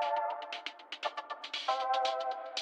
Thank you.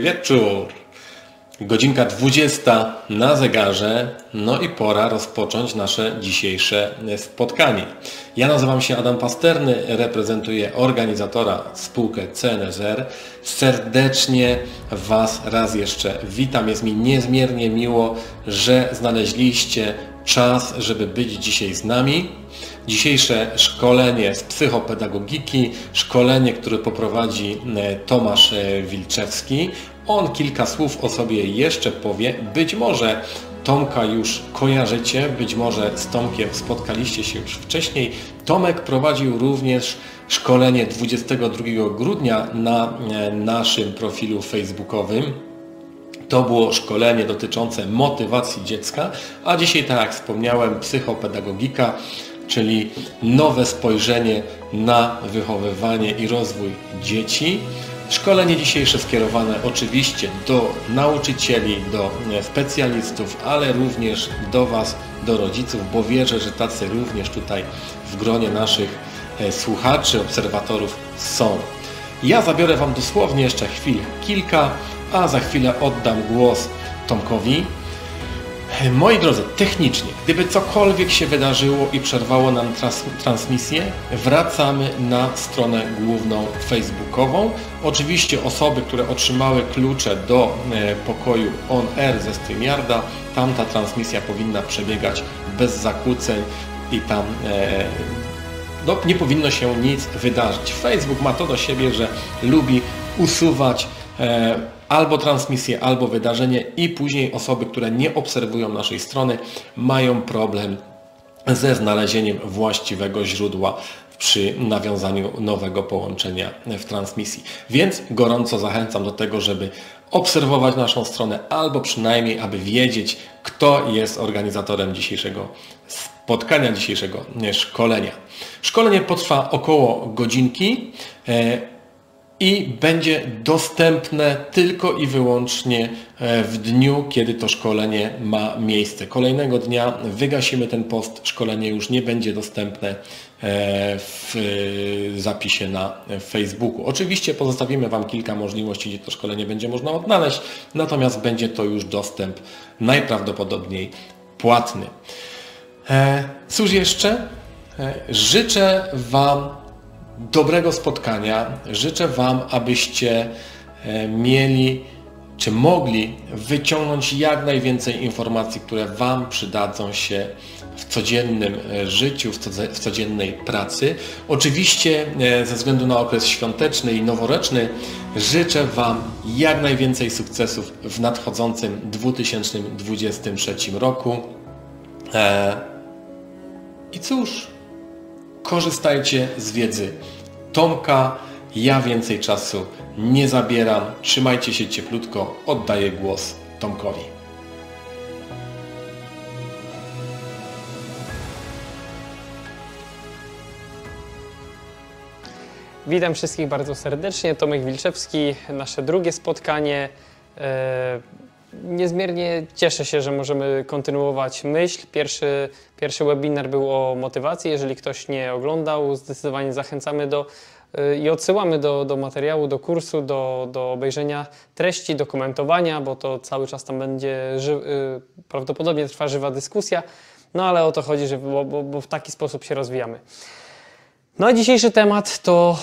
Wieczór. Godzinka 20 na zegarze, no i pora rozpocząć nasze dzisiejsze spotkanie. Ja nazywam się Adam Pasterny, reprezentuję organizatora spółkę CNSR. Serdecznie Was raz jeszcze witam. Jest mi niezmiernie miło, że znaleźliście czas, żeby być dzisiaj z nami. Dzisiejsze szkolenie z psychopedagogiki, szkolenie, które poprowadzi e, Tomasz e, Wilczewski. On kilka słów o sobie jeszcze powie. Być może Tomka już kojarzycie, być może z Tomkiem spotkaliście się już wcześniej. Tomek prowadził również szkolenie 22 grudnia na e, naszym profilu facebookowym. To było szkolenie dotyczące motywacji dziecka, a dzisiaj, tak jak wspomniałem, psychopedagogika, czyli nowe spojrzenie na wychowywanie i rozwój dzieci. Szkolenie dzisiejsze skierowane oczywiście do nauczycieli, do specjalistów, ale również do Was, do rodziców, bo wierzę, że tacy również tutaj w gronie naszych e, słuchaczy, obserwatorów są. Ja zabiorę Wam dosłownie jeszcze chwil kilka, a za chwilę oddam głos Tomkowi. Moi drodzy, technicznie, gdyby cokolwiek się wydarzyło i przerwało nam trans transmisję, wracamy na stronę główną facebookową. Oczywiście osoby, które otrzymały klucze do e, pokoju on air ze StreamYarda, tam ta transmisja powinna przebiegać bez zakłóceń i tam e, no, nie powinno się nic wydarzyć. Facebook ma to do siebie, że lubi usuwać e, albo transmisję, albo wydarzenie i później osoby, które nie obserwują naszej strony mają problem ze znalezieniem właściwego źródła przy nawiązaniu nowego połączenia w transmisji. Więc gorąco zachęcam do tego, żeby obserwować naszą stronę albo przynajmniej, aby wiedzieć, kto jest organizatorem dzisiejszego spotkania, dzisiejszego szkolenia. Szkolenie potrwa około godzinki. E, i będzie dostępne tylko i wyłącznie e, w dniu, kiedy to szkolenie ma miejsce. Kolejnego dnia wygasimy ten post, szkolenie już nie będzie dostępne e, w zapisie na Facebooku. Oczywiście pozostawimy Wam kilka możliwości, gdzie to szkolenie będzie można odnaleźć, natomiast będzie to już dostęp najprawdopodobniej płatny. E, cóż jeszcze? Życzę Wam dobrego spotkania. Życzę Wam, abyście e, mieli czy mogli wyciągnąć jak najwięcej informacji, które Wam przydadzą się w codziennym e, życiu, w codziennej pracy. Oczywiście e, ze względu na okres świąteczny i noworoczny życzę Wam jak najwięcej sukcesów w nadchodzącym 2023 roku. I cóż, korzystajcie z wiedzy Tomka. Ja więcej czasu nie zabieram. Trzymajcie się cieplutko. Oddaję głos Tomkowi. Witam wszystkich bardzo serdecznie. Tomek Wilczewski, nasze drugie spotkanie. Niezmiernie cieszę się, że możemy kontynuować myśl. Pierwszy, pierwszy webinar był o motywacji. Jeżeli ktoś nie oglądał, zdecydowanie zachęcamy do e, i odsyłamy do, do materiału, do kursu, do, do obejrzenia treści, do komentowania, bo to cały czas tam będzie ży, e, prawdopodobnie trwa żywa dyskusja. No ale o to chodzi, że, bo, bo, bo w taki sposób się rozwijamy. No a dzisiejszy temat to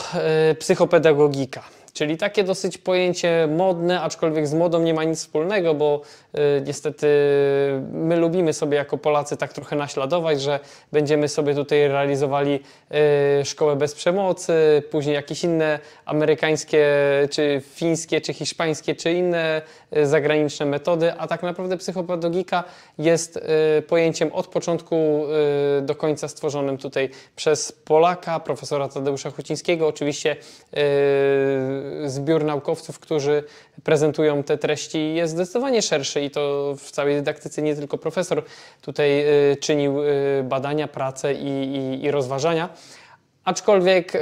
y, psychopedagogika, czyli takie dosyć pojęcie modne, aczkolwiek z modą nie ma nic wspólnego, bo niestety my lubimy sobie jako Polacy tak trochę naśladować, że będziemy sobie tutaj realizowali y, szkołę bez przemocy, później jakieś inne amerykańskie, czy fińskie, czy hiszpańskie, czy inne y, zagraniczne metody, a tak naprawdę psychopedagogika jest y, pojęciem od początku y, do końca stworzonym tutaj przez Polaka, profesora Tadeusza Chucińskiego, oczywiście y, zbiór naukowców, którzy prezentują te treści jest zdecydowanie szerszy i to w całej dydaktyce nie tylko profesor tutaj y, czynił y, badania, prace i, i, i rozważania. Aczkolwiek y,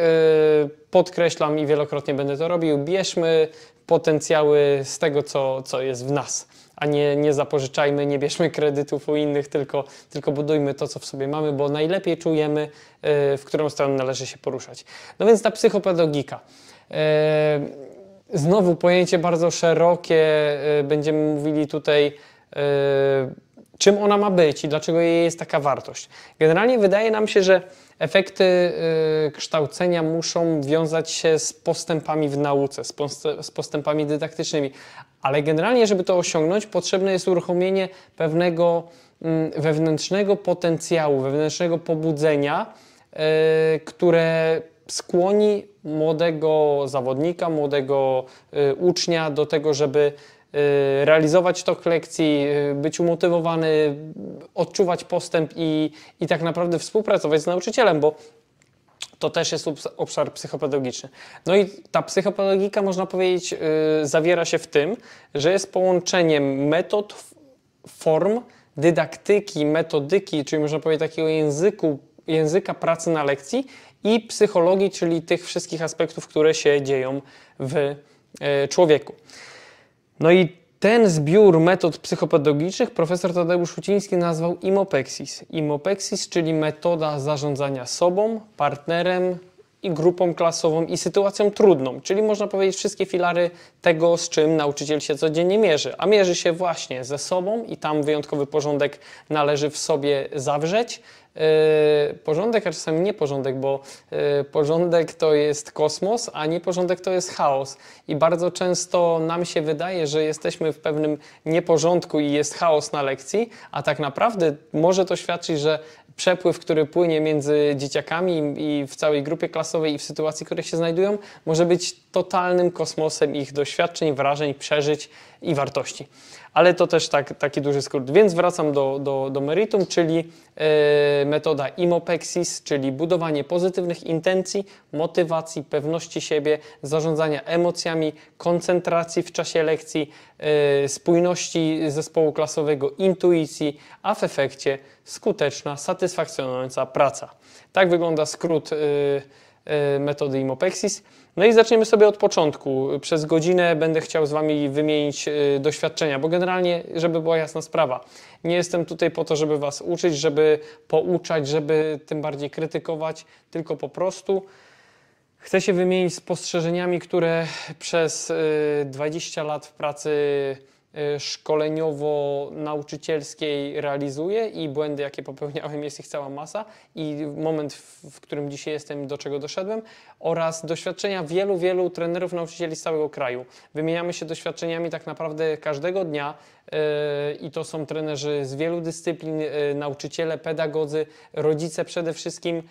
podkreślam i wielokrotnie będę to robił, bierzmy potencjały z tego, co, co jest w nas, a nie, nie zapożyczajmy, nie bierzmy kredytów u innych, tylko, tylko budujmy to, co w sobie mamy, bo najlepiej czujemy, w którą stronę należy się poruszać. No więc ta psychopedagogika. Znowu pojęcie bardzo szerokie, y, będziemy mówili tutaj, y, czym ona ma być i dlaczego jej jest taka wartość. Generalnie wydaje nam się, że efekty y, kształcenia muszą wiązać się z postępami w nauce, z post- z postępami dydaktycznymi, ale generalnie, żeby to osiągnąć, potrzebne jest uruchomienie pewnego mm, wewnętrznego potencjału, wewnętrznego pobudzenia, które skłoni młodego zawodnika, młodego y, ucznia do tego, żeby y, realizować tok lekcji, y, być umotywowany, odczuwać postęp i, i tak naprawdę współpracować z nauczycielem, bo to też jest obs- obszar psychopedagogiczny. No i ta psychopedagogika, można powiedzieć, zawiera się w tym, że jest połączeniem metod, form, dydaktyki, metodyki, czyli można powiedzieć takiego języku, języka pracy na lekcji i psychologii, czyli tych wszystkich aspektów, które się dzieją w y, człowieku. No i ten zbiór metod psychopedagogicznych profesor Tadeusz Szuciński nazwał imopexis. Imopexis, czyli metoda zarządzania sobą, partnerem i grupą klasową i sytuacją trudną, czyli można powiedzieć wszystkie filary tego, z czym nauczyciel się codziennie mierzy. A mierzy się właśnie ze sobą i tam wyjątkowy porządek należy w sobie zawrzeć. Yy, porządek, a czasami nieporządek, bo yy, porządek to jest kosmos, a nieporządek to jest chaos. I bardzo często nam się wydaje, że jesteśmy w pewnym nieporządku i jest chaos na lekcji, a tak naprawdę może to świadczyć, że przepływ, który płynie między dzieciakami i w całej grupie klasowej i w sytuacji, w której się znajdują, może być totalnym kosmosem ich doświadczeń, wrażeń, przeżyć i wartości. Ale to też tak, taki duży skrót. Więc wracam do, do, do meritum, czyli e, metoda imopexis, czyli budowanie pozytywnych intencji, motywacji, pewności siebie, zarządzania emocjami, koncentracji w czasie lekcji, e, spójności zespołu klasowego, intuicji, a w efekcie skuteczna, satysfakcjonująca praca. Tak wygląda skrót e, metody imopexis. No i zaczniemy sobie od początku. Przez godzinę będę chciał z Wami wymienić y, doświadczenia, bo generalnie, żeby była jasna sprawa, nie jestem tutaj po to, żeby Was uczyć, żeby pouczać, żeby tym bardziej krytykować, tylko po prostu chcę się wymienić spostrzeżeniami, które przez y, 20 lat w pracy szkoleniowo-nauczycielskiej realizuję i błędy, jakie popełniałem, jest ich cała masa i moment, w, którym dzisiaj jestem, do czego doszedłem oraz doświadczenia wielu, wielu trenerów, nauczycieli z całego kraju. Wymieniamy się doświadczeniami tak naprawdę każdego dnia yy, i to są trenerzy z wielu dyscyplin, yy, nauczyciele, pedagodzy, rodzice przede wszystkim,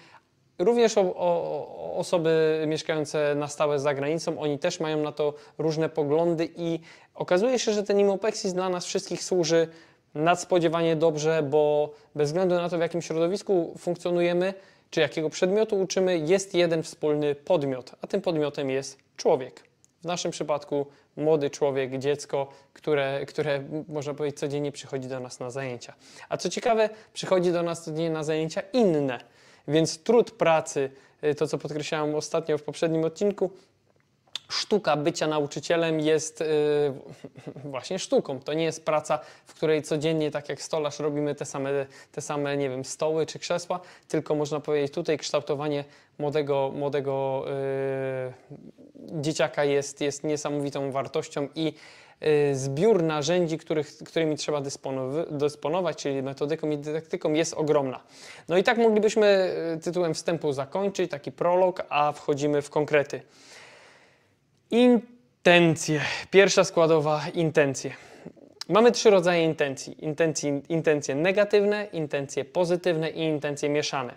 Również o, o, osoby mieszkające na stałe za granicą, oni też mają na to różne poglądy i okazuje się, że ten imopexis dla nas wszystkich służy nadspodziewanie dobrze, bo bez względu na to, w jakim środowisku funkcjonujemy, czy jakiego przedmiotu uczymy, jest jeden wspólny podmiot, a tym podmiotem jest człowiek. W naszym przypadku młody człowiek, dziecko, które, które można powiedzieć codziennie przychodzi do nas na zajęcia. A co ciekawe, przychodzi do nas codziennie na zajęcia inne Więc trud pracy, y, to co podkreślałem ostatnio w poprzednim odcinku, sztuka bycia nauczycielem jest y, właśnie sztuką. To nie jest praca, w której codziennie, tak jak stolarz, robimy te same, te same nie wiem, stoły czy krzesła, tylko można powiedzieć tutaj kształtowanie młodego, młodego y, dzieciaka jest, jest niesamowitą wartością i zbiór narzędzi, których, którymi trzeba dysponow- dysponować, czyli metodyką i dydaktyką jest ogromna. No i tak moglibyśmy y, tytułem wstępu zakończyć, taki prolog, a wchodzimy w konkrety. Intencje. Pierwsza składowa intencje. Mamy trzy rodzaje intencji. Intencji intencje negatywne, intencje pozytywne i intencje mieszane.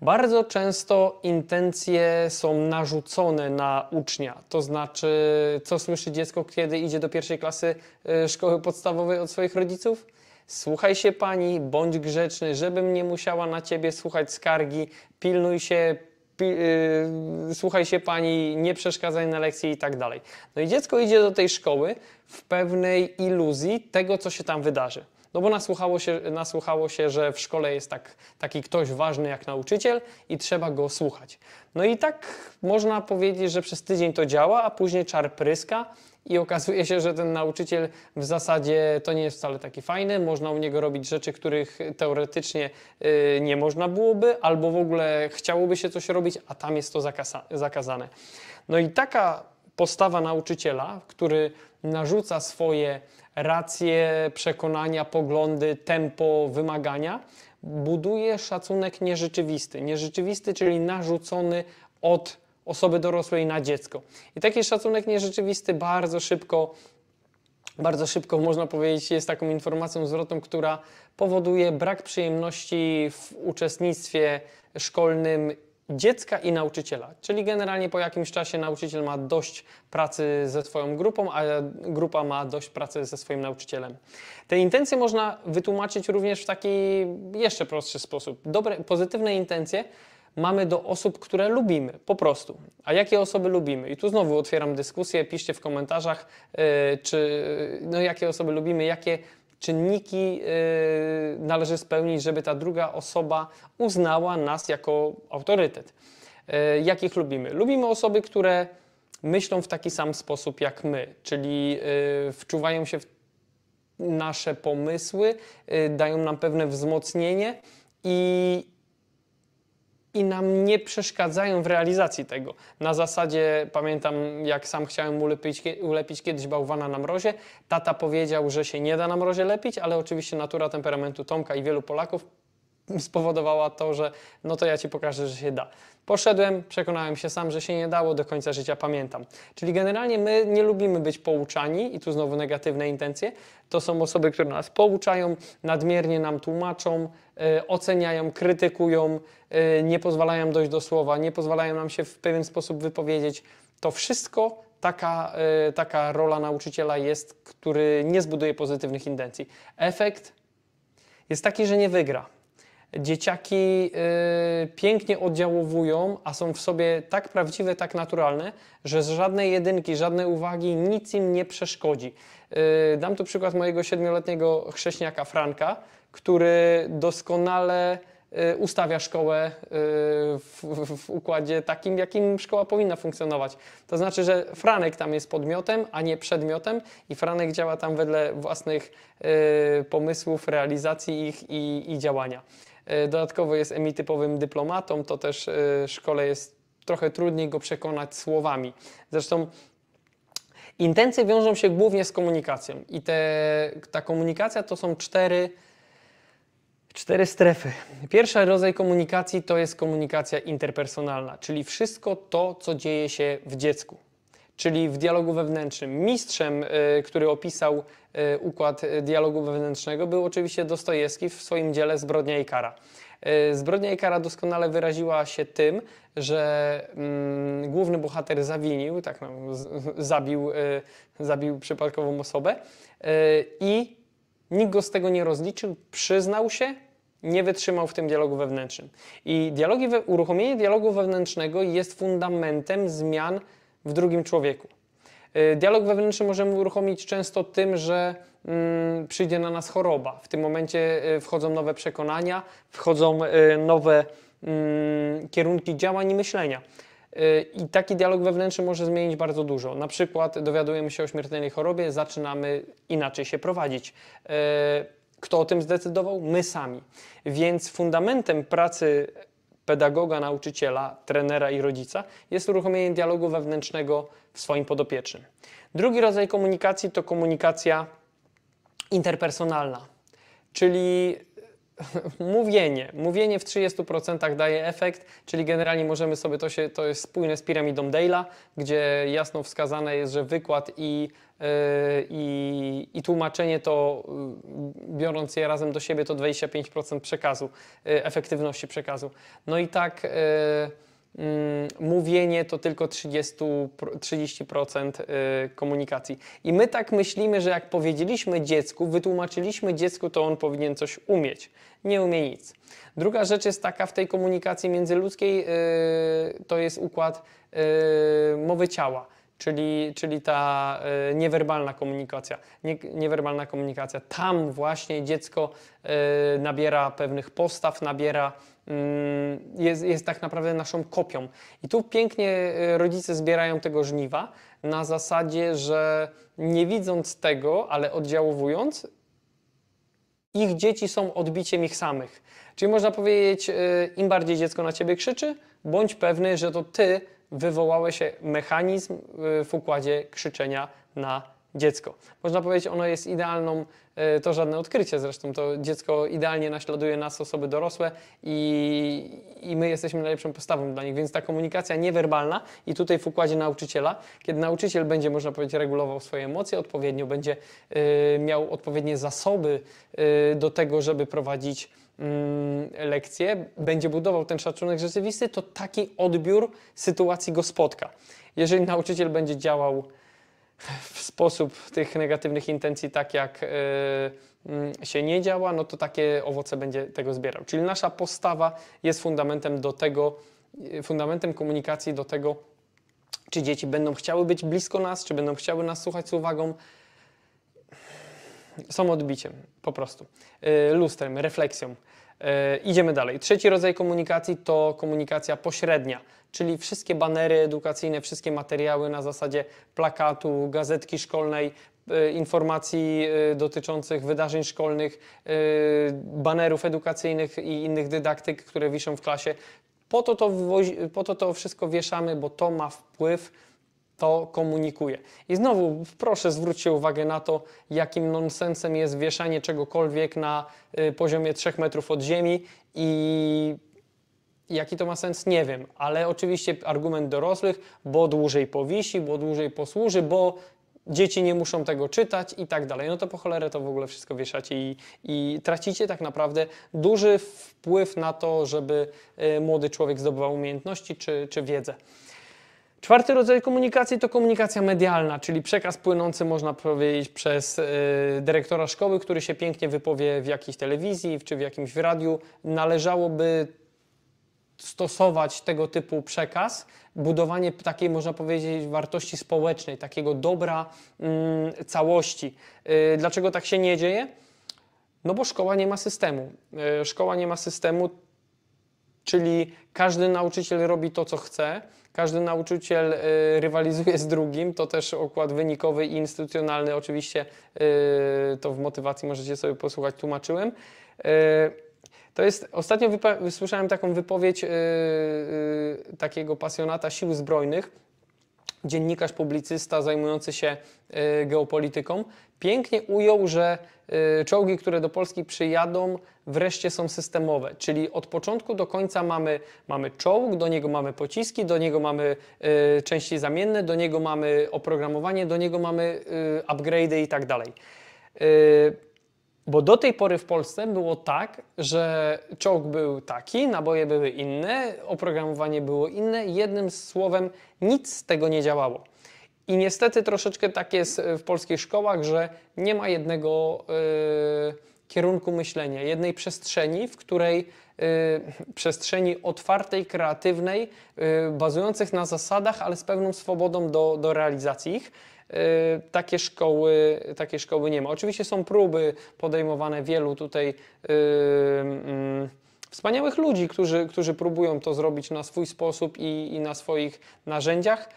Bardzo często intencje są narzucone na ucznia, to znaczy, co słyszy dziecko, kiedy idzie do pierwszej klasy y, szkoły podstawowej od swoich rodziców? Słuchaj się pani, bądź grzeczny, żebym nie musiała na ciebie słuchać skargi, pilnuj się, yy, słuchaj się pani, nie przeszkadzaj na lekcji i tak dalej. No i dziecko idzie do tej szkoły w pewnej iluzji tego, co się tam wydarzy. No bo nasłuchało się, nasłuchało się że w szkole jest tak, taki ktoś ważny jak nauczyciel i trzeba go słuchać. No i tak można powiedzieć, że przez tydzień to działa, a później czar pryska i okazuje się, że ten nauczyciel w zasadzie to nie jest wcale taki fajny. Można u niego robić rzeczy, których teoretycznie y, nie można byłoby, albo w ogóle chciałoby się coś robić, a tam jest to zakazane. No i taka postawa nauczyciela, który narzuca swoje racje, przekonania, poglądy, tempo, wymagania, buduje szacunek nierzeczywisty. Nierzeczywisty, czyli narzucony od osoby dorosłej na dziecko. I taki szacunek nierzeczywisty bardzo szybko bardzo szybko można powiedzieć jest taką informacją zwrotną, która powoduje brak przyjemności w uczestnictwie szkolnym dziecka i nauczyciela. Czyli generalnie po jakimś czasie nauczyciel ma dość pracy ze swoją grupą, a grupa ma dość pracy ze swoim nauczycielem. Te intencje można wytłumaczyć również w taki jeszcze prostszy sposób. Dobre, pozytywne intencje mamy do osób, które lubimy, po prostu. A jakie osoby lubimy? I tu znowu otwieram dyskusję, piszcie w komentarzach, yy, czy no, jakie osoby lubimy, jakie czynniki yy, należy spełnić, żeby ta druga osoba uznała nas jako autorytet. Yy, jakich lubimy? Lubimy osoby, które myślą w taki sam sposób jak my, czyli yy, wczuwają się w nasze pomysły, dają nam pewne wzmocnienie i, i nam nie przeszkadzają w realizacji tego. Na zasadzie, pamiętam jak sam chciałem ulepić, ulepić kiedyś bałwana na mrozie, tata powiedział, że się nie da na mrozie lepić, ale oczywiście natura temperamentu Tomka i wielu Polaków spowodowała to, że no to ja Ci pokażę, że się da. Poszedłem, przekonałem się sam, że się nie dało, do końca życia pamiętam. Czyli generalnie my nie lubimy być pouczani i tu znowu negatywne intencje. To są osoby, które nas pouczają, nadmiernie nam tłumaczą, yy, oceniają, krytykują, yy, nie pozwalają dojść do słowa, nie pozwalają nam się w pewien sposób wypowiedzieć. To wszystko taka, yy, taka rola nauczyciela jest, który nie zbuduje pozytywnych intencji. Efekt jest taki, że nie wygra dzieciaki y, pięknie oddziałowują, a są w sobie tak prawdziwe, tak naturalne, że z żadnej jedynki, żadnej uwagi nic im nie przeszkodzi. Y, dam tu przykład mojego siedmioletniego chrześniaka Franka, który doskonale y, ustawia szkołę w, w, układzie takim, jakim szkoła powinna funkcjonować. To znaczy, że Franek tam jest podmiotem, a nie przedmiotem i Franek działa tam wedle własnych pomysłów, realizacji ich i, i działania. E, dodatkowo jest emitypowym dyplomatą, to też e, szkole jest trochę trudniej go przekonać słowami. Zresztą intencje wiążą się głównie z komunikacją i te, ta komunikacja to są cztery, cztery strefy. Pierwszy rodzaj komunikacji to jest komunikacja interpersonalna, czyli wszystko to, co dzieje się w dziecku czyli w dialogu wewnętrznym. Mistrzem, y, który opisał y, układ dialogu wewnętrznego, był oczywiście Dostojewski w swoim dziele Zbrodnia i kara. Y, Zbrodnia i kara doskonale wyraziła się tym, że mm, główny bohater zawinił, tak no, z, zabił, y, zabił przypadkową osobę y, i nikt go z tego nie rozliczył, przyznał się, nie wytrzymał w tym dialogu wewnętrznym. I dialogi, uruchomienie dialogu wewnętrznego jest fundamentem zmian w drugim człowieku. Y, Dialog wewnętrzny możemy uruchomić często tym, że mm, przyjdzie na nas choroba. W tym momencie y, wchodzą nowe przekonania, wchodzą y, nowe mm, kierunki działań i myślenia. I taki dialog wewnętrzny może zmienić bardzo dużo. Na przykład dowiadujemy się o śmiertelnej chorobie, zaczynamy inaczej się prowadzić. Kto o tym zdecydował? My sami. Więc fundamentem pracy pedagoga, nauczyciela, trenera i rodzica jest uruchomienie dialogu wewnętrznego w swoim podopiecznym. Drugi rodzaj komunikacji to komunikacja interpersonalna, czyli mówienie. Mówienie w 30% daje efekt, czyli generalnie możemy sobie, to, się, to jest spójne z piramidą Dale'a, gdzie jasno wskazane jest, że wykład i, yy, i, i tłumaczenie to, yy, biorąc je razem do siebie, to 25% przekazu, yy, efektywności przekazu. No i tak yy, mówienie to tylko 30, pro- 30% y, komunikacji. I my tak myślimy, że jak powiedzieliśmy dziecku, wytłumaczyliśmy dziecku, to on powinien coś umieć. Nie umie nic. Druga rzecz jest taka w tej komunikacji międzyludzkiej, y, to jest układ y, mowy ciała. Czyli, czyli ta y, niewerbalna komunikacja. Nie, niewerbalna komunikacja. Tam właśnie dziecko y, nabiera pewnych postaw, nabiera jest, jest tak naprawdę naszą kopią. I tu pięknie y, rodzice zbierają tego żniwa na zasadzie, że nie widząc tego, ale oddziałowując, ich dzieci są odbiciem ich samych. Czyli można powiedzieć, y, im bardziej dziecko na ciebie krzyczy, bądź pewny, że to ty wywołałeś mechanizm w układzie krzyczenia na dziecko. Można powiedzieć, ono jest idealną, y, to żadne odkrycie zresztą, to dziecko idealnie naśladuje nas, osoby dorosłe i, i my jesteśmy najlepszą postawą dla nich, więc ta komunikacja niewerbalna i tutaj w układzie nauczyciela, kiedy nauczyciel będzie, można powiedzieć, regulował swoje emocje odpowiednio, będzie y, miał odpowiednie zasoby y, do tego, żeby prowadzić mm, lekcje, będzie budował ten szacunek rzeczywisty, to taki odbiór sytuacji go spotka. Jeżeli nauczyciel będzie działał w sposób tych negatywnych intencji tak jak y, mm, się nie działa, no to takie owoce będzie tego zbierał. Czyli nasza postawa jest fundamentem do tego, y, fundamentem komunikacji do tego, czy dzieci będą chciały być blisko nas, czy będą chciały nas słuchać z uwagą. Są odbiciem, po prostu. Y, Lustrem, refleksją. Y, Idziemy dalej. Trzeci rodzaj komunikacji to komunikacja pośrednia, czyli wszystkie banery edukacyjne, wszystkie materiały na zasadzie plakatu, gazetki szkolnej, y, informacji y, dotyczących wydarzeń szkolnych, banerów edukacyjnych i innych dydaktyk, które wiszą w klasie. Po to to, po to, to wszystko wieszamy, bo to ma wpływ to komunikuje. I znowu proszę zwróćcie uwagę na to, jakim nonsensem jest wieszanie czegokolwiek na y, poziomie 3 metrów od ziemi i jaki to ma sens, nie wiem, ale oczywiście argument dorosłych, bo dłużej powisi, bo dłużej posłuży, bo dzieci nie muszą tego czytać i tak dalej. No to po cholerę to w ogóle wszystko wieszacie i, i tracicie tak naprawdę duży wpływ na to, żeby y, młody człowiek zdobywał umiejętności czy, czy wiedzę. Czwarty rodzaj komunikacji to komunikacja medialna, czyli przekaz płynący, można powiedzieć, przez y, dyrektora szkoły, który się pięknie wypowie w jakiejś telewizji czy w jakimś radiu. Należałoby stosować tego typu przekaz, budowanie takiej, można powiedzieć, wartości społecznej, takiego dobra mm, całości. Y, dlaczego tak się nie dzieje? No bo szkoła nie ma systemu. Y, szkoła nie ma systemu, czyli każdy nauczyciel robi to, co chce, każdy nauczyciel y, rywalizuje z drugim, to też układ wynikowy i instytucjonalny, oczywiście y, to w motywacji możecie sobie posłuchać, tłumaczyłem. Y, to jest, ostatnio wysłyszałem taką wypowiedź takiego pasjonata sił zbrojnych, dziennikarz, publicysta zajmujący się y, geopolityką, pięknie ujął, że y, czołgi, które do Polski przyjadą, wreszcie są systemowe. Czyli od początku do końca mamy, mamy czołg, do niego mamy pociski, do niego mamy y, części zamienne, do niego mamy oprogramowanie, do niego mamy upgrade'y i tak dalej. Bo do tej pory w Polsce było tak, że czołg był taki, naboje były inne, oprogramowanie było inne, jednym słowem nic z tego nie działało. I niestety troszeczkę tak jest w polskich szkołach, że nie ma jednego y, kierunku myślenia, jednej przestrzeni, w której y, przestrzeni otwartej, kreatywnej, y, bazujących na zasadach, ale z pewną swobodą do, do realizacji ich, takie szkoły, takie szkoły nie ma. Oczywiście są próby podejmowane wielu tutaj mm, wspaniałych ludzi, którzy, którzy próbują to zrobić na swój sposób i, i na swoich narzędziach,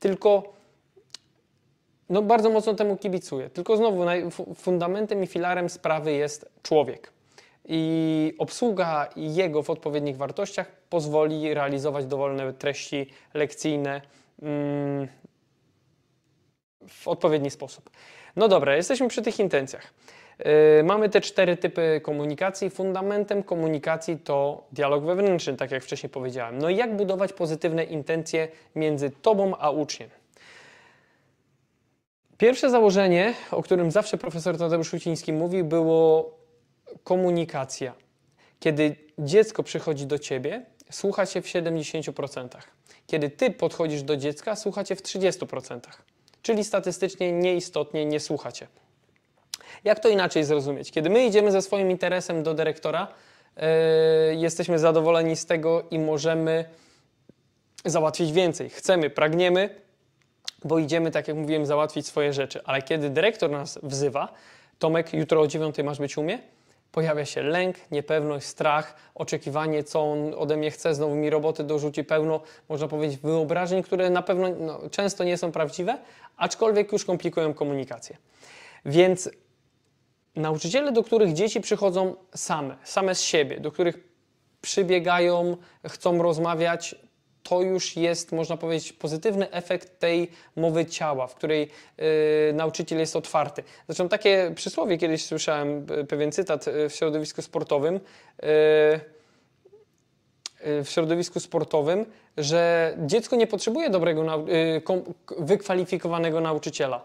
tylko no bardzo mocno temu kibicuję. Tylko znowu fundamentem i filarem sprawy jest człowiek. I obsługa jego w odpowiednich wartościach pozwoli realizować dowolne treści lekcyjne mm, w odpowiedni sposób. No dobra, jesteśmy przy tych intencjach. Yy, mamy te cztery typy komunikacji. Fundamentem komunikacji to dialog wewnętrzny, tak jak wcześniej powiedziałem. No i jak budować pozytywne intencje między tobą a uczniem? Pierwsze założenie, o którym zawsze profesor Tadeusz Uciński mówił, było komunikacja. Kiedy dziecko przychodzi do ciebie, słucha cię w 70%. Kiedy ty podchodzisz do dziecka, słucha cię w 30%. Czyli statystycznie nieistotnie nie słuchacie. Jak to inaczej zrozumieć? Kiedy my idziemy ze swoim interesem do dyrektora, yy, jesteśmy zadowoleni z tego i możemy załatwić więcej. Chcemy, pragniemy, bo idziemy, tak jak mówiłem, załatwić swoje rzeczy. Ale kiedy dyrektor nas wzywa, Tomek, jutro o 9 masz być umie? Pojawia się lęk, niepewność, strach, oczekiwanie, co on ode mnie chce, znowu mi roboty dorzuci pełno, można powiedzieć, wyobrażeń, które na pewno no, często nie są prawdziwe, aczkolwiek już komplikują komunikację. Więc nauczyciele, do których dzieci przychodzą same, same z siebie, do których przybiegają, chcą rozmawiać, to już jest, można powiedzieć, pozytywny efekt tej mowy ciała, w której yy, nauczyciel jest otwarty. Zresztą takie przysłowie kiedyś słyszałem, pewien cytat y, w środowisku sportowym. W środowisku sportowym, że dziecko nie potrzebuje dobrego, wykwalifikowanego nauczyciela.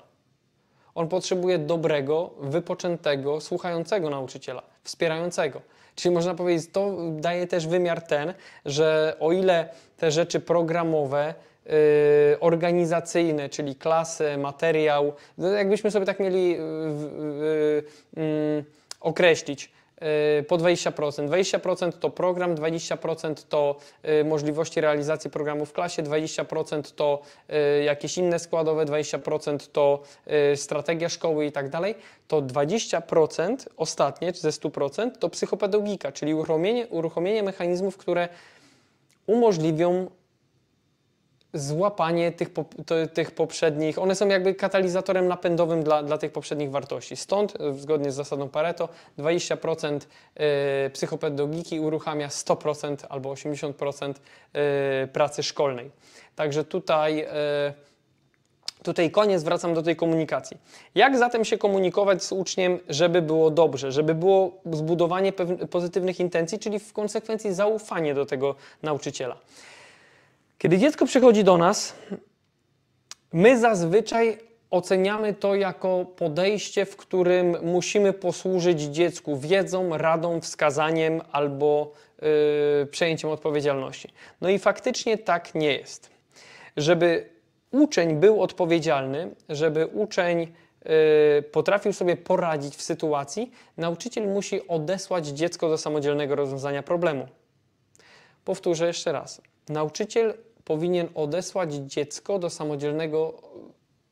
On potrzebuje dobrego, wypoczętego, słuchającego nauczyciela, wspierającego. Czyli można powiedzieć, to daje też wymiar ten, że o ile te rzeczy programowe, yy, organizacyjne, czyli klasy, materiał, no jakbyśmy sobie tak mieli yy, yy, określić, po 20%. 20% to program, 20% to y, możliwości realizacji programu w klasie, 20% to y, jakieś inne składowe, 20% to strategia szkoły i tak dalej, to 20% ostatnie ze 100% to psychopedagogika, czyli uruchomienie, uruchomienie mechanizmów, które umożliwią złapanie tych, to, tych poprzednich, one są jakby katalizatorem napędowym dla, dla tych poprzednich wartości. Stąd, e, zgodnie z zasadą Pareto, 20% e, psychopedagogiki uruchamia 100% albo 80% e, pracy szkolnej. Także tutaj tutaj koniec, wracam do tej komunikacji. Jak zatem się komunikować z uczniem, żeby było dobrze, żeby było zbudowanie pozytywnych intencji, czyli w konsekwencji zaufanie do tego nauczyciela? Kiedy dziecko przychodzi do nas, my zazwyczaj oceniamy to jako podejście, w którym musimy posłużyć dziecku wiedzą, radą, wskazaniem albo yy, przejęciem odpowiedzialności. No i faktycznie tak nie jest. Żeby uczeń był odpowiedzialny, żeby uczeń yy, potrafił sobie poradzić w sytuacji, nauczyciel musi odesłać dziecko do samodzielnego rozwiązania problemu. Powtórzę jeszcze raz. Nauczyciel powinien odesłać dziecko do samodzielnego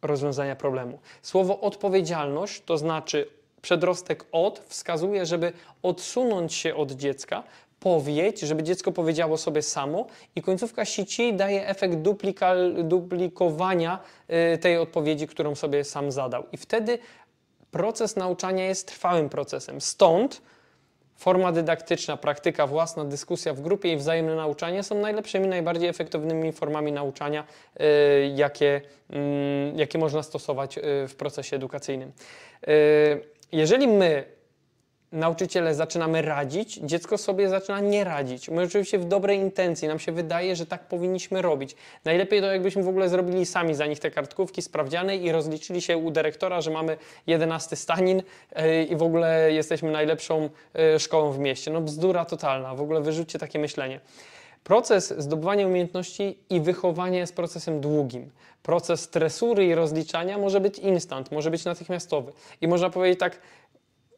rozwiązania problemu. Słowo odpowiedzialność to znaczy przedrostek od wskazuje, żeby odsunąć się od dziecka, powiedzieć, żeby dziecko powiedziało sobie samo i końcówka sieci daje efekt duplikowania y, tej odpowiedzi, którą sobie sam zadał. I wtedy proces nauczania jest trwałym procesem. Stąd Forma dydaktyczna, praktyka własna, dyskusja w grupie i wzajemne nauczanie są najlepszymi, najbardziej efektywnymi formami nauczania, y, jakie, mm, jakie można stosować y, w procesie edukacyjnym. Y, jeżeli my nauczyciele zaczynamy radzić, dziecko sobie zaczyna nie radzić. My oczywiście w dobrej intencji, nam się wydaje, że tak powinniśmy robić. Najlepiej to jakbyśmy w ogóle zrobili sami za nich te kartkówki sprawdziane i rozliczyli się u dyrektora, że mamy 11 stanin e, i w ogóle jesteśmy najlepszą e, szkołą w mieście. No bzdura totalna, w ogóle wyrzućcie takie myślenie. Proces zdobywania umiejętności i wychowania jest procesem długim. Proces tresury i rozliczania może być instant, może być natychmiastowy. I można powiedzieć tak,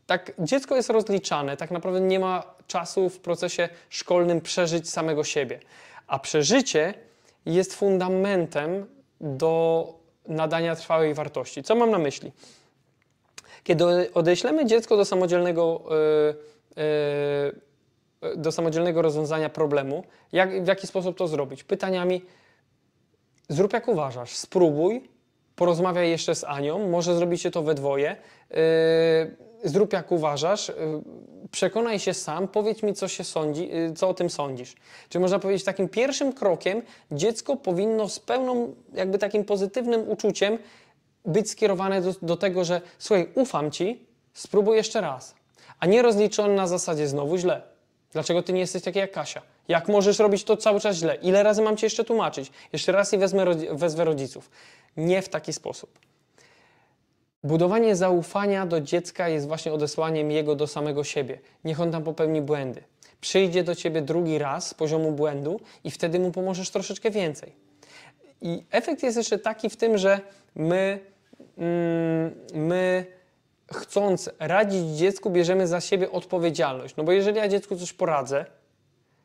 tak dziecko jest rozliczane, tak naprawdę nie ma czasu w procesie szkolnym przeżyć samego siebie. A przeżycie jest fundamentem do nadania trwałej wartości. Co mam na myśli? Kiedy odeślemy dziecko do samodzielnego, yy, yy, do samodzielnego rozwiązania problemu, jak, w jaki sposób to zrobić? Pytaniami, zrób jak uważasz, spróbuj, porozmawiaj jeszcze z Anią, może zrobicie to we dwoje, yy, zrób jak uważasz, yy, przekonaj się sam, powiedz mi, co, się sądzi, yy, co o tym sądzisz. Czyli można powiedzieć, takim pierwszym krokiem dziecko powinno z pełną, jakby takim pozytywnym uczuciem być skierowane do, do tego, że słuchaj, ufam ci, spróbuj jeszcze raz. A nie rozliczony na zasadzie znowu źle. Dlaczego ty nie jesteś taki jak Kasia? Jak możesz robić to cały czas źle? Ile razy mam ci jeszcze tłumaczyć? Jeszcze raz i wezmę, wezwę rodziców. Nie w taki sposób. Budowanie zaufania do dziecka jest właśnie odesłaniem jego do samego siebie. Niech on tam popełni błędy. Przyjdzie do ciebie drugi raz z poziomu błędu i wtedy mu pomożesz troszeczkę więcej. I efekt jest jeszcze taki w tym, że my, mm, my chcąc radzić dziecku, bierzemy za siebie odpowiedzialność. No bo jeżeli ja dziecku coś poradzę,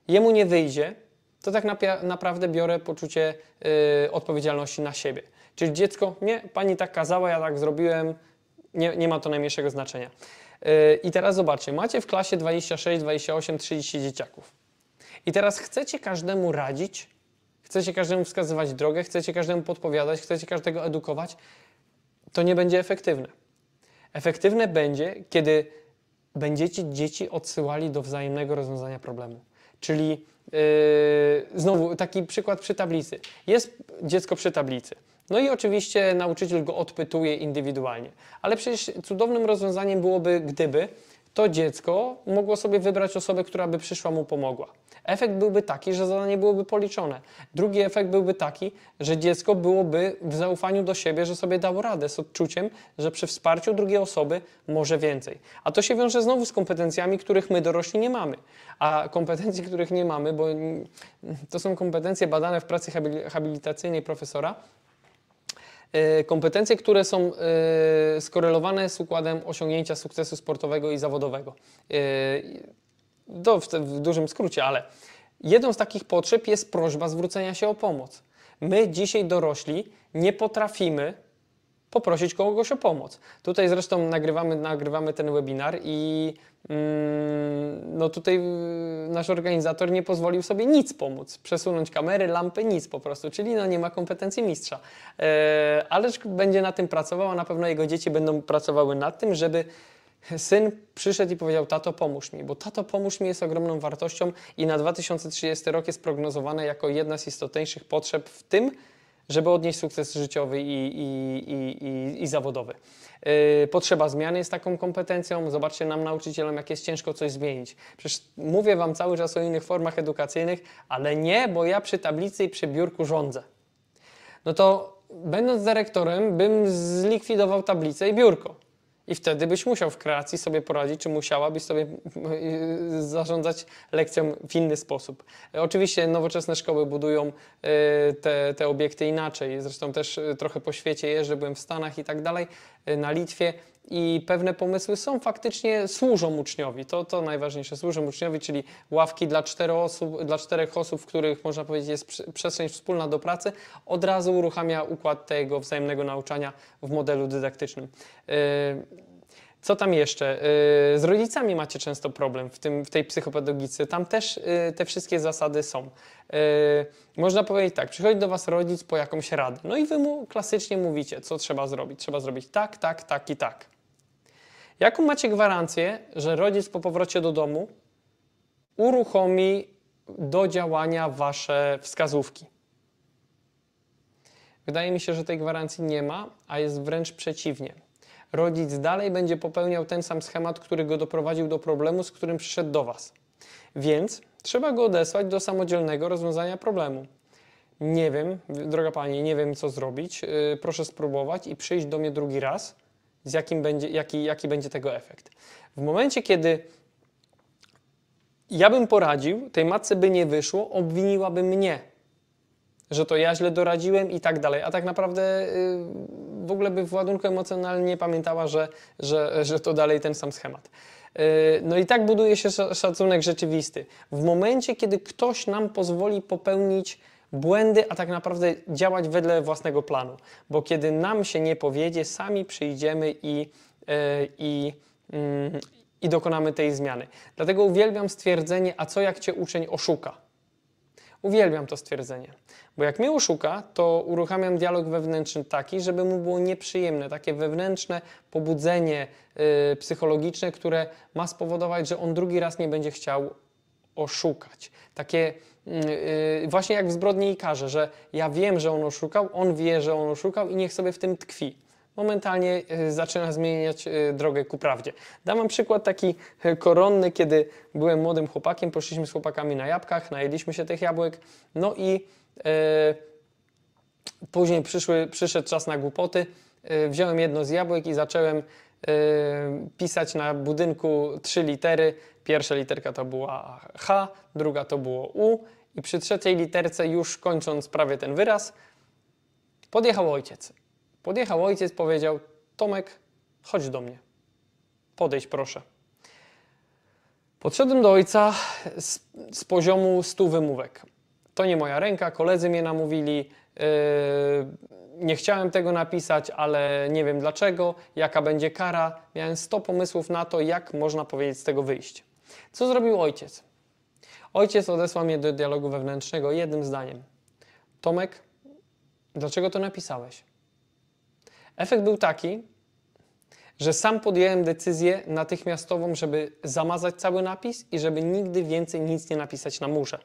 jemu nie wyjdzie, to tak naprawdę biorę poczucie y, odpowiedzialności na siebie. Czyli dziecko, nie, pani tak kazała, ja tak zrobiłem, nie, nie ma to najmniejszego znaczenia. Y, I teraz zobaczcie, macie w klasie 26, 28, 30 dzieciaków. I teraz chcecie każdemu radzić, chcecie każdemu wskazywać drogę, chcecie każdemu podpowiadać, chcecie każdego edukować, to nie będzie efektywne. Efektywne będzie, kiedy będziecie dzieci odsyłali do wzajemnego rozwiązania problemu. Czyli yy, znowu taki przykład przy tablicy. Jest dziecko przy tablicy. No i oczywiście nauczyciel go odpytuje indywidualnie. Ale przecież cudownym rozwiązaniem byłoby, gdyby to dziecko mogło sobie wybrać osobę, która by przyszła mu pomogła. Efekt byłby taki, że zadanie byłoby policzone. Drugi efekt byłby taki, że dziecko byłoby w zaufaniu do siebie, że sobie dało radę z odczuciem, że przy wsparciu drugiej osoby może więcej. A to się wiąże znowu z kompetencjami, których my dorośli nie mamy. A kompetencji, których nie mamy, bo to są kompetencje badane w pracy habilitacyjnej profesora, kompetencje, które są e, skorelowane z układem osiągnięcia sukcesu sportowego i zawodowego. E, w, w dużym skrócie, ale jedną z takich potrzeb jest prośba zwrócenia się o pomoc. My dzisiaj dorośli nie potrafimy poprosić kogoś o pomoc. Tutaj zresztą nagrywamy, nagrywamy ten webinar i mm, no tutaj nasz organizator nie pozwolił sobie nic pomóc. Przesunąć kamery, lampy, nic po prostu, czyli no nie ma kompetencji mistrza. E, ależ będzie na tym pracował, a na pewno jego dzieci będą pracowały nad tym, żeby syn przyszedł i powiedział: Tato, pomóż mi, bo tato, pomóż mi jest ogromną wartością i na 2030 rok jest prognozowane jako jedna z istotniejszych potrzeb w tym, żeby odnieść sukces życiowy i, i, i, i zawodowy. Yy, potrzeba zmiany jest taką kompetencją. Zobaczcie nam, nauczycielom, jak jest ciężko coś zmienić. Przecież mówię Wam cały czas o innych formach edukacyjnych, ale nie, bo ja przy tablicy i przy biurku rządzę. No to będąc dyrektorem, bym zlikwidował tablicę i biurko. I wtedy byś musiał w kreacji sobie poradzić, czy musiałabyś sobie zarządzać lekcją w inny sposób. Oczywiście nowoczesne szkoły budują e, te, te obiekty inaczej. Zresztą też e, trochę po świecie jeżdżę, byłem w Stanach i tak dalej, na Litwie i pewne pomysły są faktycznie, służą uczniowi. To, to najważniejsze, służą uczniowi, czyli ławki dla, czterech osób, dla czterech osób, w których można powiedzieć jest przestrzeń wspólna do pracy, od razu uruchamia układ tego wzajemnego nauczania w modelu dydaktycznym. Yy, co tam jeszcze? Yy, z rodzicami macie często problem w, tym, w tej psychopedagogice. Tam też yy, te wszystkie zasady są. Można powiedzieć tak, przychodzi do Was rodzic po jakąś radę, no i Wy mu klasycznie mówicie, co trzeba zrobić. Trzeba zrobić tak, tak, tak i tak. Jaką macie gwarancję, że rodzic po powrocie do domu uruchomi do działania Wasze wskazówki? Wydaje mi się, że tej gwarancji nie ma, a jest wręcz przeciwnie. Rodzic dalej będzie popełniał ten sam schemat, który go doprowadził do problemu, z którym przyszedł do Was. Więc trzeba go odesłać do samodzielnego rozwiązania problemu. Nie wiem, droga Pani, nie wiem co zrobić. Yy, proszę spróbować i przyjść do mnie drugi raz z jakim będzie, jaki, jaki będzie tego efekt. W momencie, kiedy ja bym poradził, tej matce by nie wyszło, obwiniłaby mnie, że to ja źle doradziłem i tak dalej. A tak naprawdę yy, w ogóle by w ładunku emocjonalnym nie pamiętała, że, że, że to dalej ten sam schemat. Yy, no i tak buduje się szacunek rzeczywisty. W momencie, kiedy ktoś nam pozwoli popełnić błędy, a tak naprawdę działać wedle własnego planu. Bo kiedy nam się nie powiedzie, sami przyjdziemy i, yy, i, yy, i dokonamy tej zmiany. Dlatego uwielbiam stwierdzenie, a co jak cię uczeń oszuka? Uwielbiam to stwierdzenie, bo jak mnie oszuka, to uruchamiam dialog wewnętrzny taki, żeby mu było nieprzyjemne, takie wewnętrzne pobudzenie yy, psychologiczne, które ma spowodować, że on drugi raz nie będzie chciał oszukać. Takie yy, właśnie jak w zbrodni i karze, że ja wiem, że on oszukał, on wie, że on oszukał i niech sobie w tym tkwi momentalnie e, zaczyna zmieniać e, drogę ku prawdzie. Dam wam przykład taki e, koronny, kiedy byłem młodym chłopakiem, poszliśmy z chłopakami na jabłkach, najedliśmy się tych jabłek, no i później przyszły, przyszedł czas na głupoty, wziąłem jedno z jabłek i zacząłem pisać na budynku trzy litery. Pierwsza literka to była H, druga to było U i przy trzeciej literce, już kończąc prawie ten wyraz, podjechał ojciec. Podjechał ojciec, powiedział: Tomek, chodź do mnie. Podejdź, proszę. Podszedłem do ojca z, z poziomu stu wymówek. To nie moja ręka, koledzy mnie namówili. Yy, nie chciałem tego napisać, ale nie wiem dlaczego, jaka będzie kara. Miałem 100 pomysłów na to, jak można powiedzieć z tego wyjść. Co zrobił ojciec? Ojciec odesłał mnie do dialogu wewnętrznego jednym zdaniem. Tomek, dlaczego to napisałeś? Efekt był taki, że sam podjąłem decyzję natychmiastową, żeby zamazać cały napis i żeby nigdy więcej nic nie napisać na murze.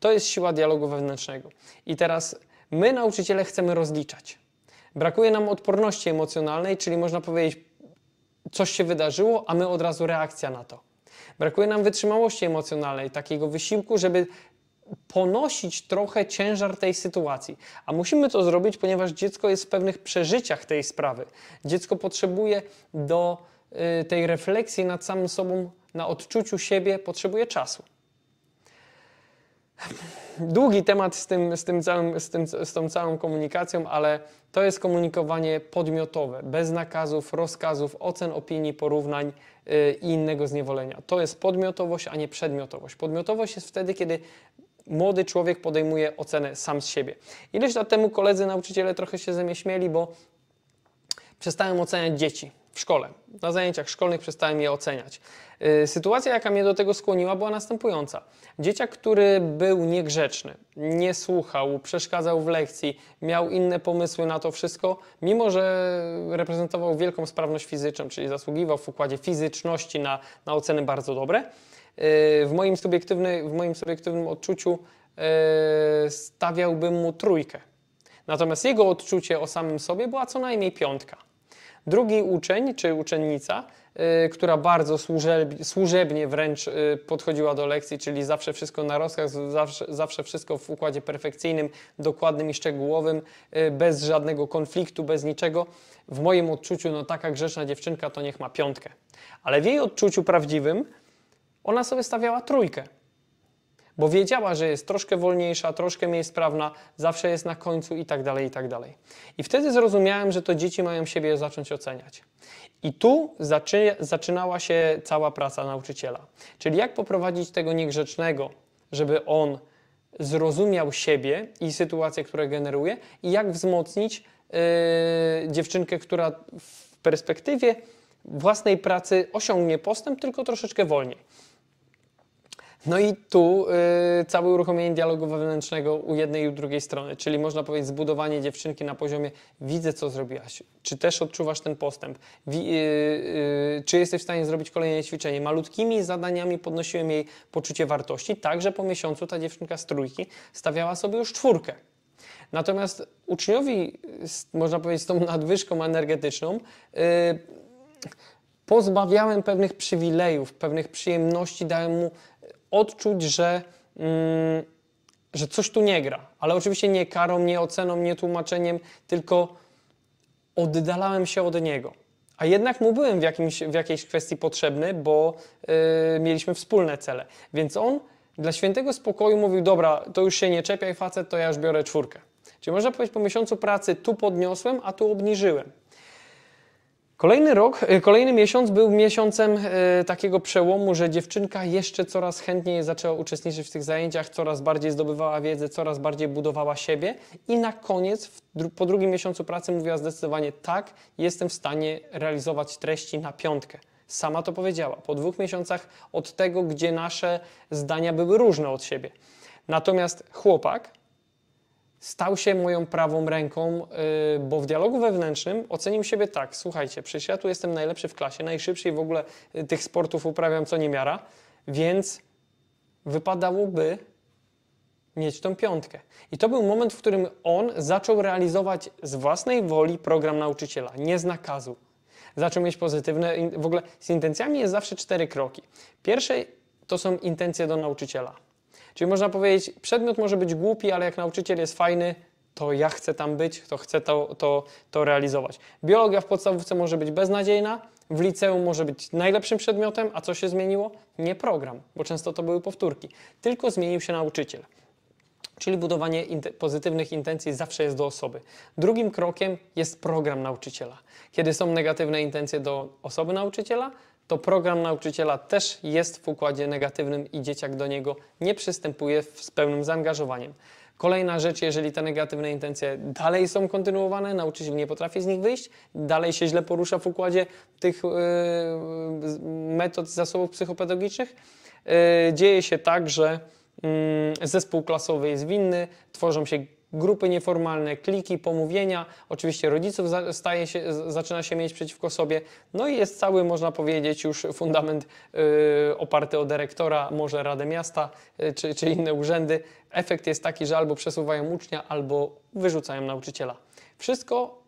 To jest siła dialogu wewnętrznego. I teraz my, nauczyciele, chcemy rozliczać. Brakuje nam odporności emocjonalnej, czyli można powiedzieć, coś się wydarzyło, a my od razu reakcja na to. Brakuje nam wytrzymałości emocjonalnej, takiego wysiłku, żeby ponosić trochę ciężar tej sytuacji. A musimy to zrobić, ponieważ dziecko jest w pewnych przeżyciach tej sprawy. Dziecko potrzebuje do y, tej refleksji nad samym sobą, na odczuciu siebie, potrzebuje czasu. Długi temat z, tym, z, tym całym, z, tym, z tą całą komunikacją, ale to jest komunikowanie podmiotowe, bez nakazów, rozkazów, ocen, opinii, porównań yy, i innego zniewolenia. To jest podmiotowość, a nie przedmiotowość. Podmiotowość jest wtedy, kiedy młody człowiek podejmuje ocenę sam z siebie. Ileś lat temu koledzy nauczyciele trochę się ze mnie śmieli, bo przestałem oceniać dzieci w szkole. Na zajęciach szkolnych przestałem je oceniać. Y, sytuacja, jaka mnie do tego skłoniła, była następująca. Dzieciak, który był niegrzeczny, nie słuchał, przeszkadzał w lekcji, miał inne pomysły na to wszystko, mimo że reprezentował wielką sprawność fizyczną, czyli zasługiwał w układzie fizyczności na, na oceny bardzo dobre, y, w moim, w moim subiektywnym odczuciu y, stawiałbym mu trójkę. Natomiast jego odczucie o samym sobie była co najmniej piątka. Drugi uczeń czy uczennica, y, która bardzo służebnie, wręcz y, podchodziła do lekcji, czyli zawsze wszystko na rozkaz, zawsze, zawsze wszystko w układzie perfekcyjnym, dokładnym i szczegółowym, y, bez żadnego konfliktu, bez niczego. W moim odczuciu, no taka grzeczna dziewczynka to niech ma piątkę. Ale w jej odczuciu prawdziwym ona sobie stawiała trójkę bo wiedziała, że jest troszkę wolniejsza, troszkę mniej sprawna, zawsze jest na końcu i tak dalej, i tak dalej. I wtedy zrozumiałem, że to dzieci mają siebie zacząć oceniać. I tu zaczy, zaczynała się cała praca nauczyciela. Czyli jak poprowadzić tego niegrzecznego, żeby on zrozumiał siebie i sytuacje, które generuje, i jak wzmocnić yy, dziewczynkę, która w perspektywie własnej pracy osiągnie postęp, tylko troszeczkę wolniej. No i tu y, całe uruchomienie dialogu wewnętrznego u jednej i u drugiej strony, czyli można powiedzieć zbudowanie dziewczynki na poziomie widzę, co zrobiłaś, czy też odczuwasz ten postęp, Wi, y, y, czy jesteś w stanie zrobić kolejne ćwiczenie. Malutkimi zadaniami podnosiłem jej poczucie wartości, tak że po miesiącu ta dziewczynka z trójki stawiała sobie już czwórkę. Natomiast uczniowi, można powiedzieć, z tą nadwyżką energetyczną, y, pozbawiałem pewnych przywilejów, pewnych przyjemności, dałem mu odczuć, że, mm, że coś tu nie gra. Ale oczywiście nie karą, nie oceną, nie tłumaczeniem, tylko oddalałem się od niego. A jednak mu byłem w, jakimś, w jakiejś kwestii potrzebny, bo yy, mieliśmy wspólne cele. Więc on dla świętego spokoju mówił: Dobra, to już się nie czepiaj, facet, to ja już biorę czwórkę. Czyli można powiedzieć, po miesiącu pracy tu podniosłem, a tu obniżyłem. Kolejny rok, y, kolejny miesiąc był miesiącem y, takiego przełomu, że dziewczynka jeszcze coraz chętniej zaczęła uczestniczyć w tych zajęciach, coraz bardziej zdobywała wiedzę, coraz bardziej budowała siebie i na koniec, po drugim miesiącu pracy mówiła zdecydowanie tak, jestem w stanie realizować treści na piątkę. Sama to powiedziała, po dwóch miesiącach od tego, gdzie nasze zdania były różne od siebie. Natomiast chłopak, stał się moją prawą ręką, yy, bo w dialogu wewnętrznym ocenił siebie tak, słuchajcie, przecież ja tu jestem najlepszy w klasie, najszybciej w ogóle y, tych sportów uprawiam co niemiara, więc wypadałoby mieć tą piątkę. I to był moment, w którym on zaczął realizować z własnej woli program nauczyciela, nie z nakazu. Zaczął mieć pozytywne, w ogóle z intencjami jest zawsze cztery kroki. Pierwsze to są intencje do nauczyciela. Czyli można powiedzieć, przedmiot może być głupi, ale jak nauczyciel jest fajny, to ja chcę tam być, to chcę to, to, to realizować. Biologia w podstawówce może być beznadziejna, w liceum może być najlepszym przedmiotem, a co się zmieniło? Nie program, bo często to były powtórki, tylko zmienił się nauczyciel. Czyli budowanie int- pozytywnych intencji zawsze jest do osoby. Drugim krokiem jest program nauczyciela. Kiedy są negatywne intencje do osoby nauczyciela, to program nauczyciela też jest w układzie negatywnym i dzieciak do niego nie przystępuje z pełnym zaangażowaniem. Kolejna rzecz, jeżeli te negatywne intencje dalej są kontynuowane, nauczyciel nie potrafi z nich wyjść, dalej się źle porusza w układzie tych z- metod, zasobów psychopedagogicznych, yy, dzieje się tak, że Mm, Zespół klasowy jest winny, tworzą się grupy nieformalne, kliki, pomówienia. Oczywiście rodziców staje się, zaczyna się mieć przeciwko sobie. No i jest cały, można powiedzieć, już fundament y, oparty o dyrektora, może Radę Miasta y, czy, czy inne urzędy. Efekt jest taki, że albo przesuwają ucznia, albo wyrzucają nauczyciela. Wszystko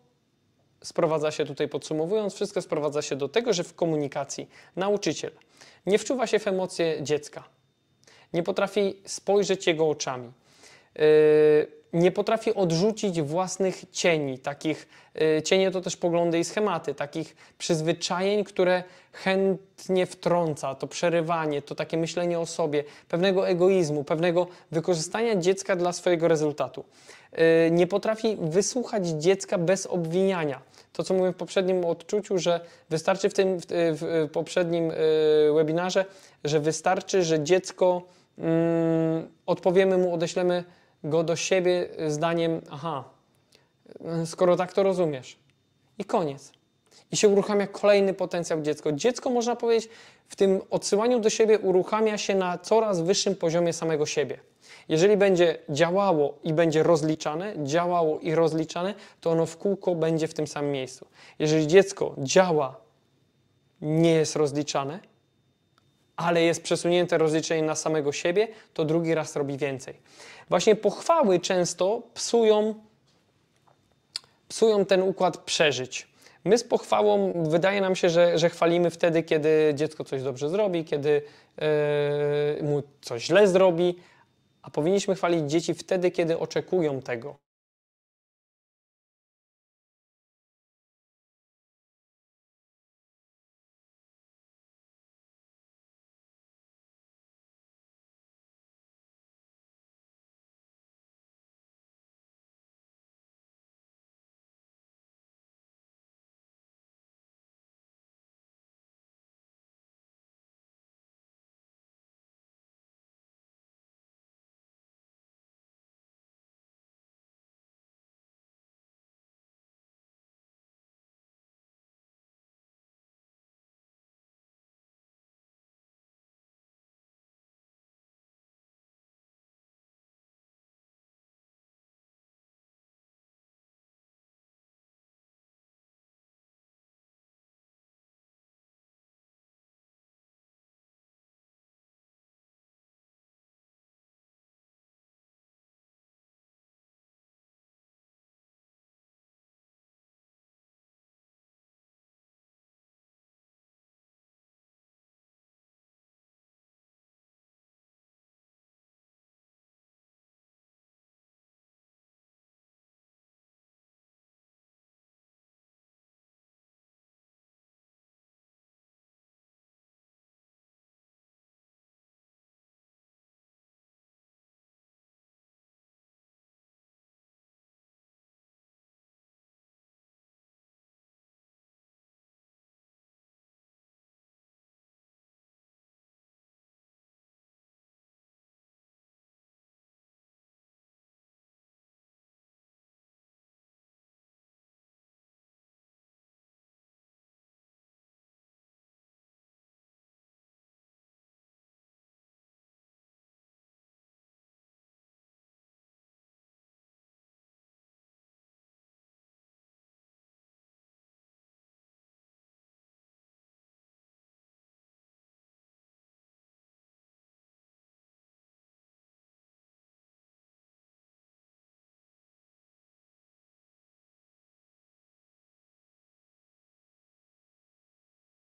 sprowadza się tutaj, podsumowując, wszystko sprowadza się do tego, że w komunikacji nauczyciel nie wczuwa się w emocje dziecka nie potrafi spojrzeć jego oczami. Yy, Nie potrafi odrzucić własnych cieni, takich yy, cienie to też poglądy i schematy, takich przyzwyczajeń, które chętnie wtrąca, to przerywanie, to takie myślenie o sobie, pewnego egoizmu, pewnego wykorzystania dziecka dla swojego rezultatu. Yy, Nie potrafi wysłuchać dziecka bez obwiniania. To, co mówiłem w poprzednim odczuciu, że wystarczy w tym w, w poprzednim webinarze, że wystarczy, że dziecko mm, odpowiemy mu, odeślemy go do siebie zdaniem, aha, skoro tak to rozumiesz. I koniec. I się uruchamia kolejny potencjał dziecko. Dziecko, można powiedzieć, w tym odsyłaniu do siebie uruchamia się na coraz wyższym poziomie samego siebie. Jeżeli będzie działało i będzie rozliczane, działało i rozliczane, to ono w kółko będzie w tym samym miejscu. Jeżeli dziecko działa, nie jest rozliczane, ale jest przesunięte rozliczenie na samego siebie, to drugi raz robi więcej. Właśnie pochwały często psują, psują ten układ przeżyć. My z pochwałą wydaje nam się, że, że chwalimy wtedy, kiedy dziecko coś dobrze zrobi, kiedy yy, mu coś źle zrobi, a powinniśmy chwalić dzieci wtedy, kiedy oczekują tego.